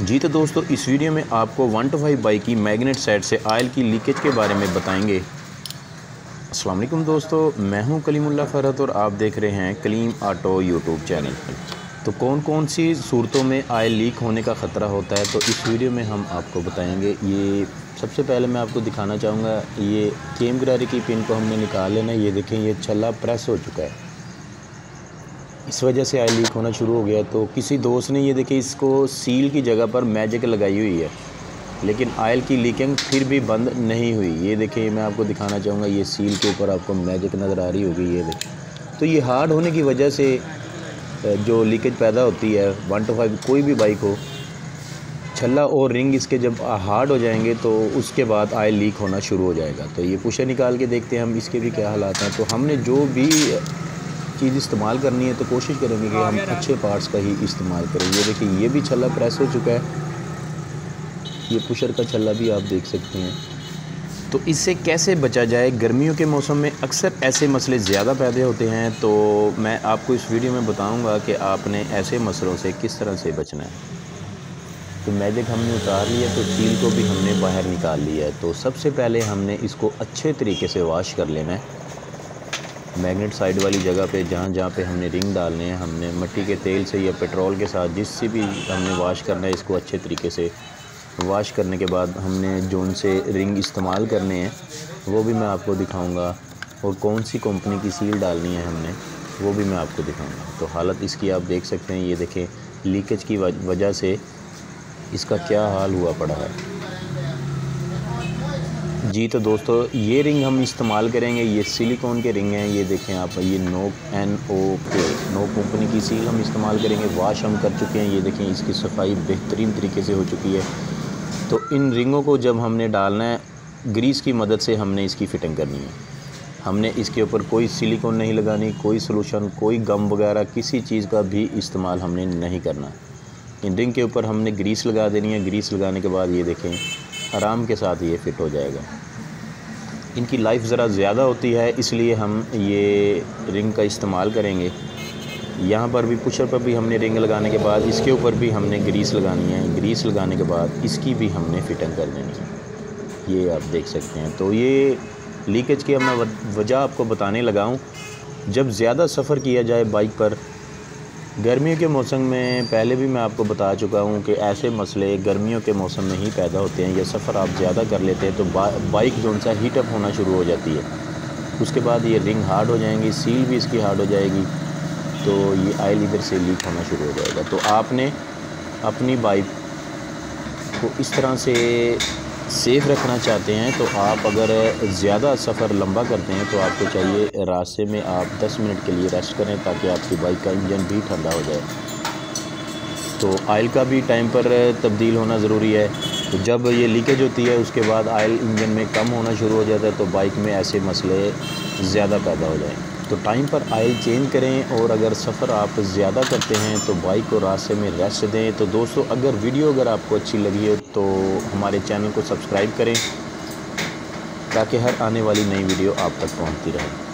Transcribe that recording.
जी तो दोस्तों, इस वीडियो में आपको वन टू फाइव बाइक की मैग्नेट सेट से आयल की लीकेज के बारे में बताएँगे। वालेकुम दोस्तों, मैं हूँ कलीमुल्ला फ़रत और आप देख रहे हैं कलीम ऑटो यूट्यूब चैनल। तो कौन कौन सी सूरतों में आयल लीक होने का ख़तरा होता है तो इस वीडियो में हम आपको बताएँगे। ये सबसे पहले मैं आपको दिखाना चाहूँगा, ये केम की पिन को हमने निकाल लेना ये देखें, ये छल्ला प्रेस हो चुका है। इस वजह से आयल लीक होना शुरू हो गया तो किसी दोस्त ने ये देखे, इसको सील की जगह पर मैजिक लगाई हुई है, लेकिन आयल की लीकिंग फिर भी बंद नहीं हुई। ये देखिए मैं आपको दिखाना चाहूँगा, ये सील के ऊपर आपको मैजिक नज़र आ रही होगी, ये देखें। तो ये हार्ड होने की वजह से जो लीकेज पैदा होती है, वन टू फाइव कोई भी बाइक हो, छल्ला और रिंग इसके जब हार्ड हो जाएँगे तो उसके बाद आयल लीक होना शुरू हो जाएगा। तो ये पुशर निकाल के देखते हैं हम इसके भी क्या हालात हैं। तो हमने जो भी चीज़ इस्तेमाल करनी है तो कोशिश करेंगे कि हम अच्छे पार्ट्स का ही इस्तेमाल करें। ये देखिए ये भी छल्ला प्रेस हो चुका है। ये पुशर का छल्ला भी आप देख सकते हैं। तो इससे कैसे बचा जाए? गर्मियों के मौसम में अक्सर ऐसे मसले ज़्यादा पैदा होते हैं तो मैं आपको इस वीडियो में बताऊँगा कि आपने ऐसे मसलों से किस तरह से बचना है। तो मैजिक हमने उतार लिया तो सील को भी हमने बाहर निकाल लिया है। तो सबसे पहले हमने इसको अच्छे तरीके से वॉश कर लेना है। मैग्नेट साइड वाली जगह पे, जहाँ जहाँ पे हमने रिंग डालने हैं, हमने मिट्टी के तेल से या पेट्रोल के साथ जिससे भी हमने वाश करना है इसको अच्छे तरीके से। वाश करने के बाद हमने जोन से रिंग इस्तेमाल करने हैं, वो भी मैं आपको दिखाऊँगा। और कौन सी कंपनी की सील डालनी है हमने, वो भी मैं आपको दिखाऊँगा। तो हालत इसकी आप देख सकते हैं, ये देखें, लीकेज की वजह से इसका क्या हाल हुआ पड़ा है। जी तो दोस्तों, ये रिंग हम इस्तेमाल करेंगे, ये सिलिकॉन के रिंग हैं, ये देखें आप, ये नोक एन ओ के नो कंपनी की सील हम इस्तेमाल करेंगे वाश हम कर चुके हैं, ये देखें इसकी सफ़ाई बेहतरीन तरीके से हो चुकी है। तो इन रिंगों को जब हमने डालना है ग्रीस की मदद से हमने इसकी फ़िटिंग करनी है। हमने इसके ऊपर कोई सिलिकॉन नहीं लगानी, कोई सोलूशन कोई गम वगैरह, किसी चीज़ का भी इस्तेमाल हमने नहीं करना। इन रिंग के ऊपर हमने ग्रीस लगा देनी है ग्रीस लगाने के बाद ये देखें आराम के साथ ये फ़िट हो जाएगा। इनकी लाइफ ज़रा ज़्यादा होती है, इसलिए हम ये रिंग का इस्तेमाल करेंगे। यहाँ पर भी पुशर पर भी हमने रिंग लगाने के बाद, इसके ऊपर भी हमने ग्रीस लगानी है। ग्रीस लगाने के बाद इसकी भी हमने फ़िटिंग कर देनी है। ये आप देख सकते हैं। तो ये लीकेज की मैं वजह आपको बताने लगा हूँ। जब ज़्यादा सफ़र किया जाए बाइक पर गर्मियों के मौसम में पहले भी मैं आपको बता चुका हूँ कि ऐसे मसले गर्मियों के मौसम में ही पैदा होते हैं या सफ़र आप ज़्यादा कर लेते हैं तो बाइक जो सा हीटअप होना शुरू हो जाती है। उसके बाद ये रिंग हार्ड हो जाएँगी सील भी इसकी हार्ड हो जाएगी तो ये आयल इधर से लीक होना शुरू हो जाएगा। तो आपने अपनी बाइक को इस तरह से सेफ़ रखना चाहते हैं तो आप अगर ज़्यादा सफ़र लंबा करते हैं तो आपको चाहिए रास्ते में आप 10 मिनट के लिए रेस्ट करें, ताकि आपकी बाइक का इंजन भी ठंडा हो जाए। तो आयल का भी टाइम पर तब्दील होना ज़रूरी है। तो जब ये लीकेज होती है, उसके बाद आयल इंजन में कम होना शुरू हो जाता है तो बाइक में ऐसे मसले ज़्यादा पैदा हो जाएँ। तो टाइम पर आयल चेंज करें और अगर सफ़र आप ज़्यादा करते हैं तो बाइक को रास्ते में रेस्ट दें। तो दोस्तों, अगर वीडियो अगर आपको अच्छी लगी हो तो हमारे चैनल को सब्सक्राइब करें ताकि हर आने वाली नई वीडियो आप तक पहुँचती रहे।